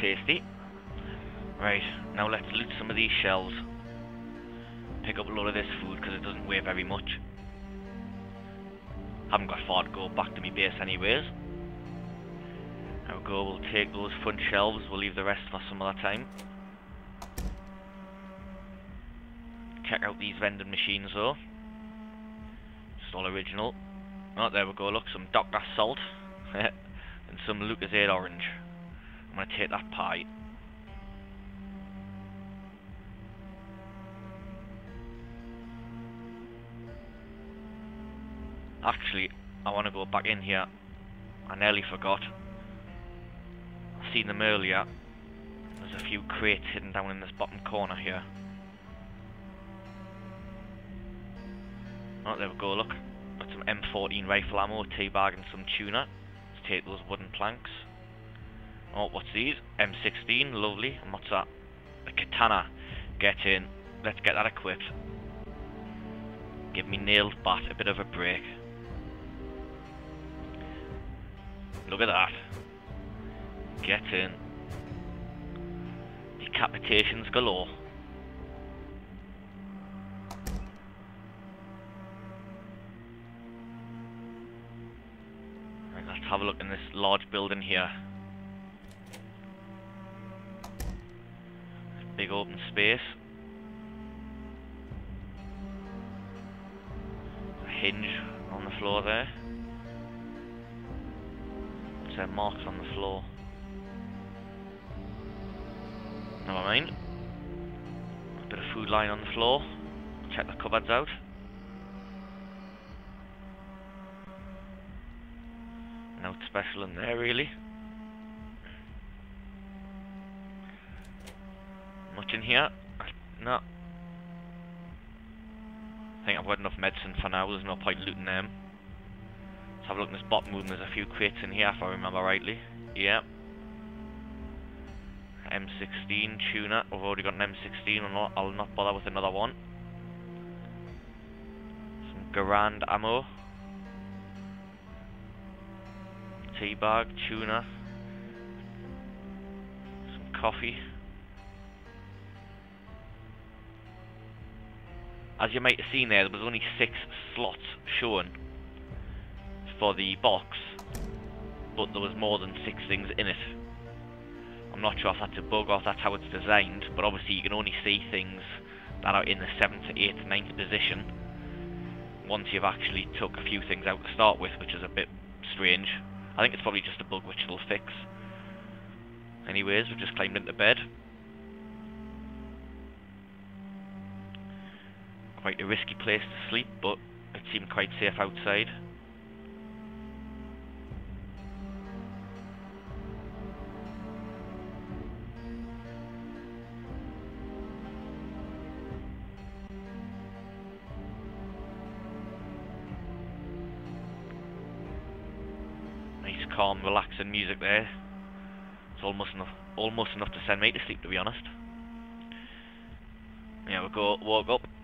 tasty. Right, now let's loot some of these shells. Pick up a lot of this food because it doesn't weigh very much. Haven't got far to go back to my base anyways. There we go, we'll take those front shelves, we'll leave the rest for some other time. Check out these vending machines though. Just all original. Oh, there we go, look, some Dr. Salt. and some Lucozade Orange. I'm going to take that pie. Actually, I want to go back in here. I nearly forgot. I've seen them earlier. There's a few crates hidden down in this bottom corner here. Oh, there we go, look. Got some M14 rifle ammo, a tea bag and some tuna. Let's take those wooden planks. Oh, what's these? M16, lovely. And what's that? A katana. Get in. Let's get that equipped. Give me nailed bat a bit of a break. Look at that. Get in. Decapitations galore. Right, let's have a look in this large building here. Big open space. A hinge on the floor there. There marks on the floor? Never mind. A bit of food lying on the floor. Check the cupboards out. Nothing special in there really. In here? No. I think I've got enough medicine for now, there's no point looting them. Let's have a look in this bottom room, there's a few crates in here if I remember rightly. Yeah. M16 tuna, I've already got an M16, I'll not, I'll not bother with another one. Some Garand ammo. Tea bag, tuna. Some coffee. As you might have seen there, there was only six slots shown for the box, but there was more than six things in it. I'm not sure if that's a bug or if that's how it's designed, but obviously you can only see things that are in the 7th, 8th, 9th position once you've actually took a few things out to start with, which is a bit strange. I think it's probably just a bug which they'll fix. Anyways, we've just climbed into bed. Quite a risky place to sleep, but it seemed quite safe outside. Nice, calm, relaxing music there. It's almost enough, almost enough to send me to sleep, to be honest. Yeah, we go, woke up.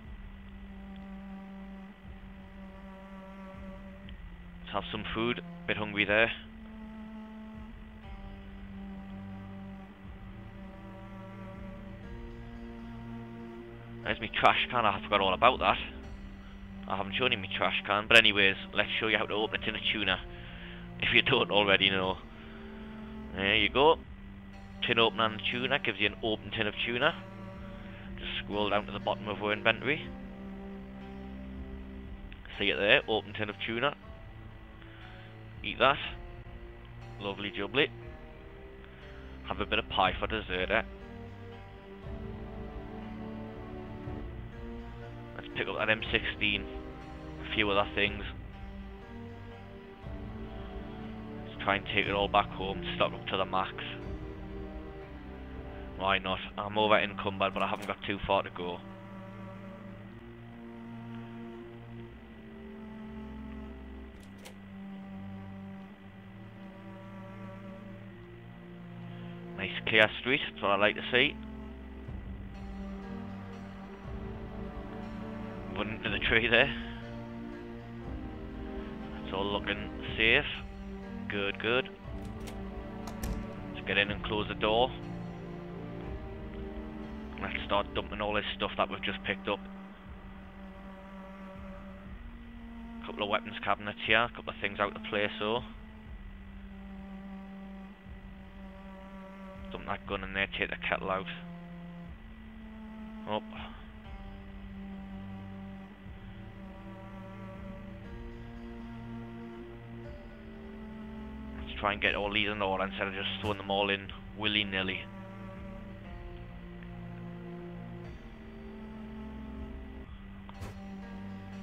Have some food. A Bit hungry there. There's my trash can. I forgot all about that. I haven't shown you my trash can. But anyways, let's show you how to open a tin of tuna. If you don't already know. There you go. Tin opener and tuna gives you an open tin of tuna. Just scroll down to the bottom of our inventory. See it there, open tin of tuna. Eat that. Lovely jubbly. Have a bit of pie for dessert, eh? Let's pick up that M16. A few other things. Let's try and take it all back home, stock up to the max. Why not? I'm over encumbered, but I haven't got too far to go. Clear street, that's what I like to see. Run into the tree there. It's all looking safe. Good, good. Let's Let's get in and close the door. Let's start dumping all this stuff that we've just picked up. A couple of weapons cabinets here, a couple of things out of place so. Dump that gun in there, take the kettle out. Up. Let's try and get all these in order instead of just throwing them all in willy-nilly.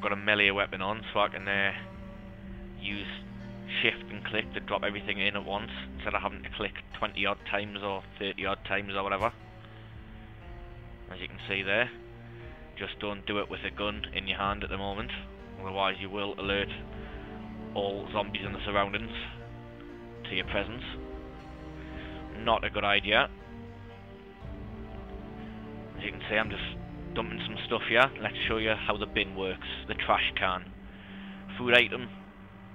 got a melee weapon on so I can uh, use shift and click to drop everything in at once instead of having to click 20 odd times or 30 odd times or whatever as you can see there just don't do it with a gun in your hand at the moment otherwise you will alert all zombies in the surroundings to your presence not a good idea as you can see I'm just dumping some stuff here. Let's show you how the bin works. The trash can. Food item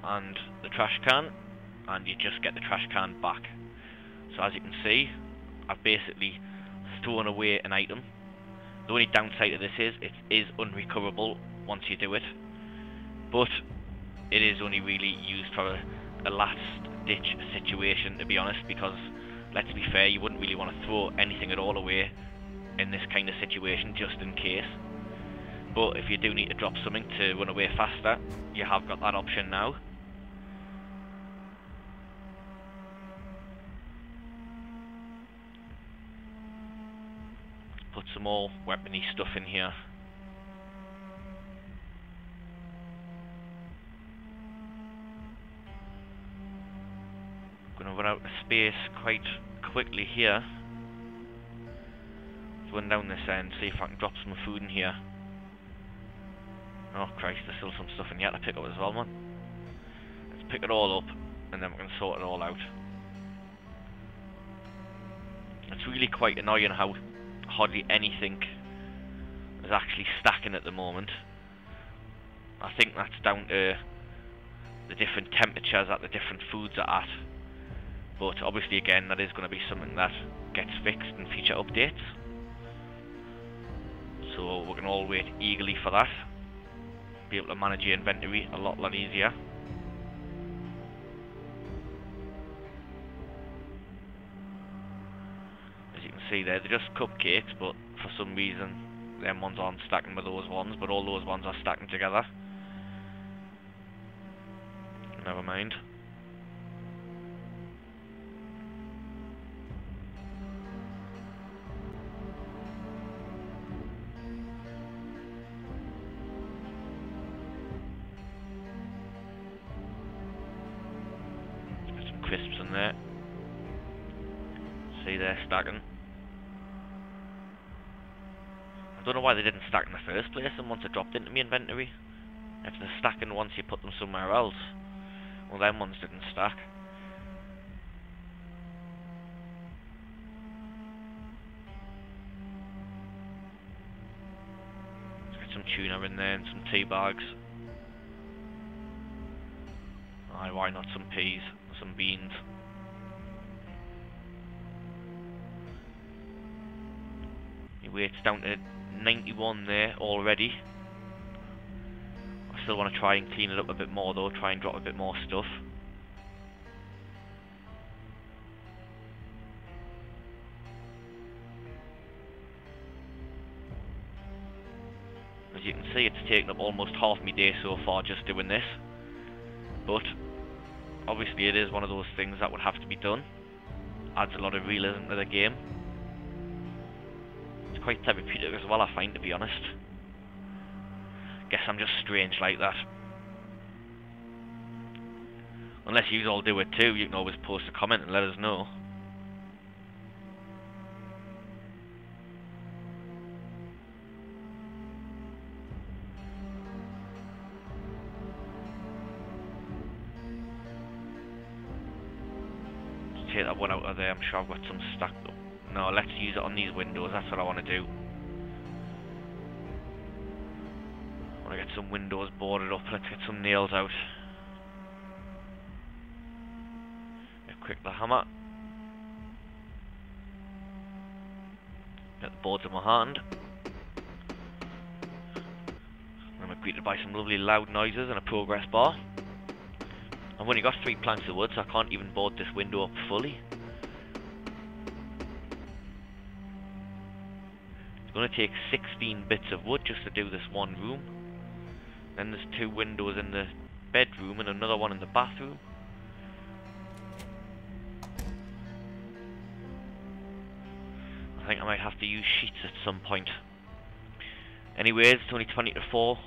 and the trash can and you just get the trash can back. So as you can see, I've basically thrown away an item. The only downside of this is it is unrecoverable once you do it. But it is only really used for a, a last ditch situation to be honest because let's be fair, you wouldn't really want to throw anything at all away in this kind of situation just in case. But if you do need to drop something to run away faster, you have got that option now. Put some more weapony stuff in here. Gonna run out of space quite quickly here run down this end, see if I can drop some food in here. Oh Christ, there's still some stuff in here to pick up as well, man. Let's pick it all up, and then we can sort it all out. It's really quite annoying how hardly anything is actually stacking at the moment. I think that's down to the different temperatures that the different foods are at. But obviously again, that is going to be something that gets fixed in future updates so we can all wait eagerly for that. Be able to manage your inventory a lot, lot easier. See there, they're just cupcakes, but for some reason them ones aren't stacking with those ones, but all those ones are stacking together. Never mind. Don't know why they didn't stack in the first place and once they dropped into my inventory. If they're stacking once you put them somewhere else. Well them ones didn't stack. Let's get some tuna in there and some tea bags. Aye, why not some peas? some beans. Your weight's down to 91 there already. I still want to try and clean it up a bit more though, try and drop a bit more stuff. As you can see, it's taken up almost half my day so far just doing this. But obviously it is one of those things that would have to be done. Adds a lot of realism to the game. Quite therapeutic as well, I find, to be honest. Guess I'm just strange like that. Unless you all do it too, you can always post a comment and let us know. take that one out of there. I'm sure I've got some stacked up. No, let's use it on these windows. That's what I want to do. I want to get some windows boarded up. Let's get some nails out. Equip the hammer. Get the boards in my hand. I'm greeted by some lovely loud noises and a progress bar. I've only got three planks of wood, so I can't even board this window up fully. Going to take 16 bits of wood just to do this one room. Then there's two windows in the bedroom and another one in the bathroom. I think I might have to use sheets at some point. Anyways, it's only 20 to 4.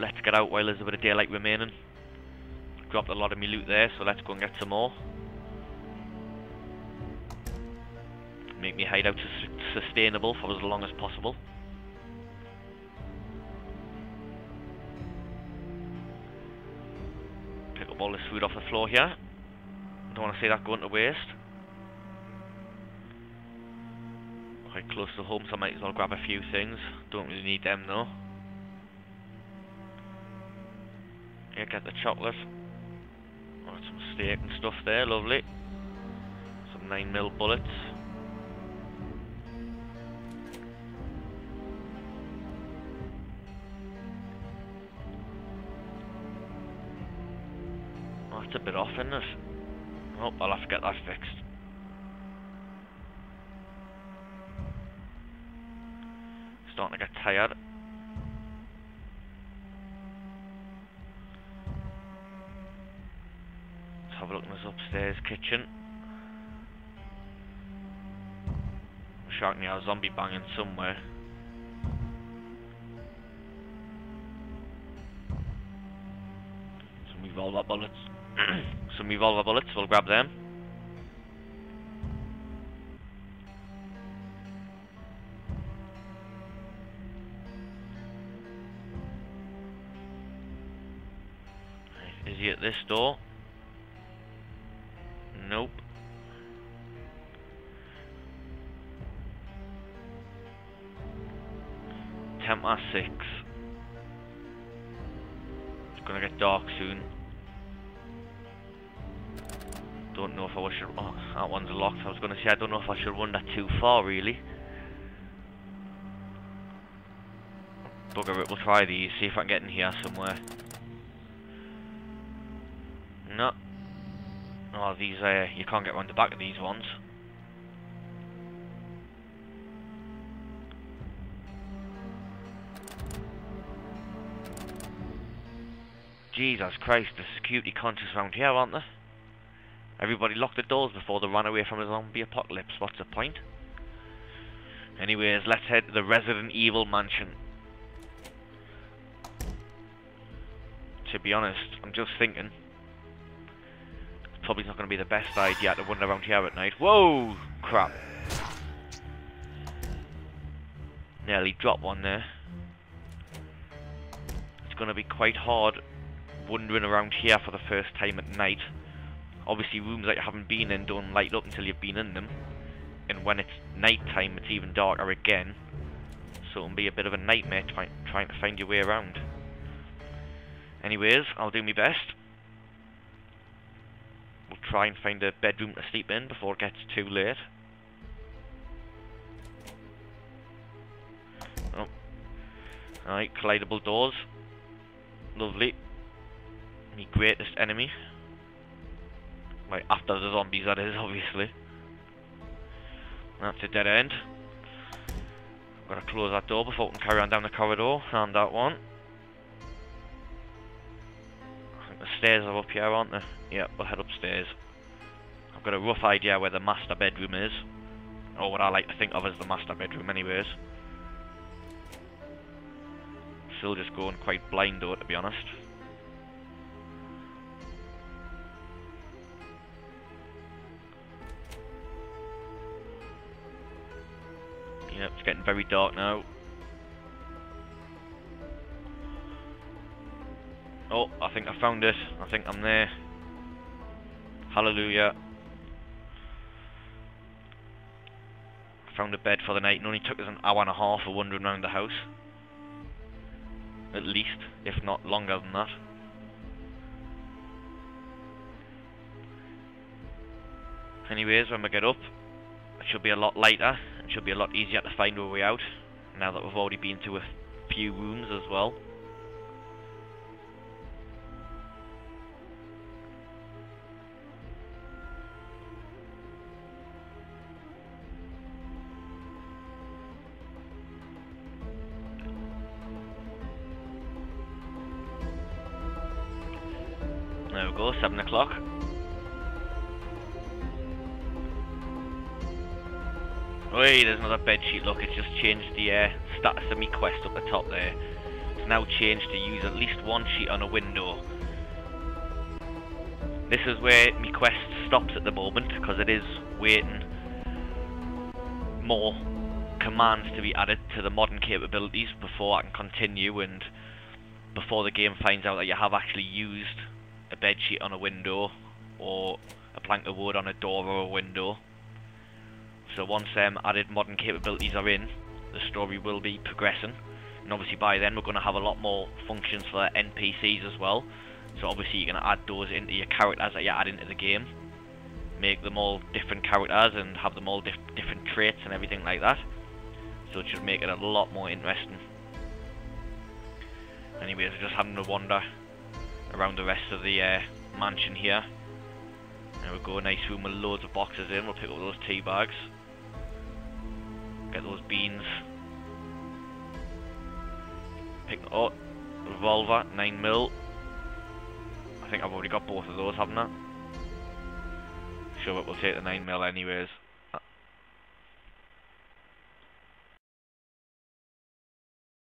Let's get out while there's a bit of daylight remaining. Dropped a lot of me loot there, so let's go and get some more. Make me hide hideout sustainable for as long as possible. Pick up all this food off the floor here. Don't want to see that going to waste. Quite close to home, so I might as well grab a few things. Don't really need them though. Yeah, get the chocolate. Got some steak and stuff there, lovely. Some 9mm bullets. A bit off, isn't it? Oh, I'll have to get that fixed. Starting to get tired. Let's have a look in this upstairs kitchen. Shark a zombie banging somewhere. Some revolver bullets. Some revolver bullets, we'll grab them. Is he at this door? Nope. Ten past six. It's gonna get dark soon. Don't know if I should. Oh, that one's locked. I was gonna say I don't know if I should run that too far, really. Bugger it, we'll try these, see if I can get in here somewhere. No, Oh, these, uh, you can't get around the back of these ones. Jesus Christ, the security conscious around here, aren't they? Everybody locked the doors before they ran away from a zombie apocalypse. What's the point? Anyways, let's head to the Resident Evil mansion. To be honest, I'm just thinking probably not going to be the best idea to wander around here at night. Whoa! Crap. Nearly dropped one there. It's going to be quite hard wandering around here for the first time at night. Obviously rooms that you haven't been in don't light up until you've been in them. And when it's night time it's even darker again. So it'll be a bit of a nightmare try trying to find your way around. Anyways, I'll do my best we'll try and find a bedroom to sleep in before it gets too late. Oh. Alright, collidable doors. Lovely. My greatest enemy. Right, after the zombies that is, obviously. That's a dead end. I'm going to close that door before we can carry on down the corridor. And that one. I think the stairs are up here, aren't they? Yeah, we'll head upstairs. I've got a rough idea where the master bedroom is. Or what I like to think of as the master bedroom anyways. Still just going quite blind though, to be honest. Yep, it's getting very dark now. Oh, I think I found it. I think I'm there. Hallelujah. Found a bed for the night and only took us an hour and a half of wandering around the house. At least, if not longer than that. Anyways, when we get up, it should be a lot lighter It should be a lot easier to find our way out, now that we've already been to a few rooms as well. There we go, 7 o'clock. Wait, there's another bed sheet. Look, it's just changed the uh, status of me quest up the top there. It's now changed to use at least one sheet on a window. This is where my quest stops at the moment because it is waiting more commands to be added to the modern capabilities before I can continue and before the game finds out that you have actually used a bed sheet on a window or a plank of wood on a door or a window. So once um, added modern capabilities are in, the story will be progressing. And obviously by then we're going to have a lot more functions for NPCs as well. So obviously you're going to add those into your characters that you add into the game. Make them all different characters and have them all dif different traits and everything like that. So it should make it a lot more interesting. Anyways, just having a wander around the rest of the uh, mansion here. There we go, nice room with loads of boxes in. We'll pick up those tea bags. Get those beans. Pick oh, revolver, 9 mil. I think I've already got both of those, haven't I? Sure, but we'll take the 9 mil anyways.